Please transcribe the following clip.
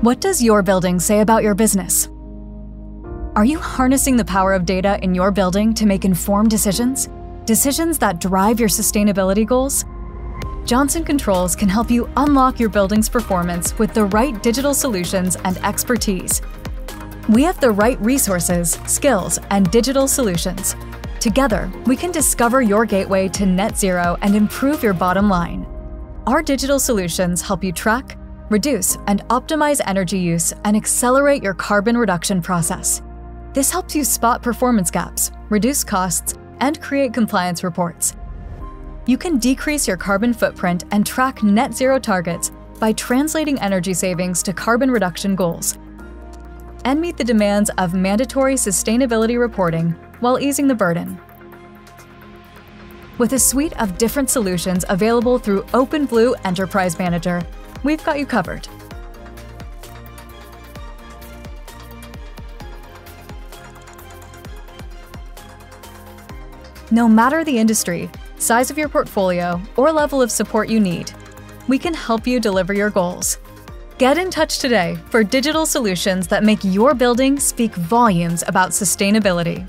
What does your building say about your business? Are you harnessing the power of data in your building to make informed decisions? Decisions that drive your sustainability goals? Johnson Controls can help you unlock your building's performance with the right digital solutions and expertise. We have the right resources, skills, and digital solutions. Together, we can discover your gateway to net zero and improve your bottom line. Our digital solutions help you track, reduce, and optimize energy use and accelerate your carbon reduction process. This helps you spot performance gaps, reduce costs, and create compliance reports. You can decrease your carbon footprint and track net zero targets by translating energy savings to carbon reduction goals. And meet the demands of mandatory sustainability reporting while easing the burden. With a suite of different solutions available through OpenBlue Enterprise Manager, we've got you covered. No matter the industry, size of your portfolio, or level of support you need, we can help you deliver your goals. Get in touch today for digital solutions that make your building speak volumes about sustainability.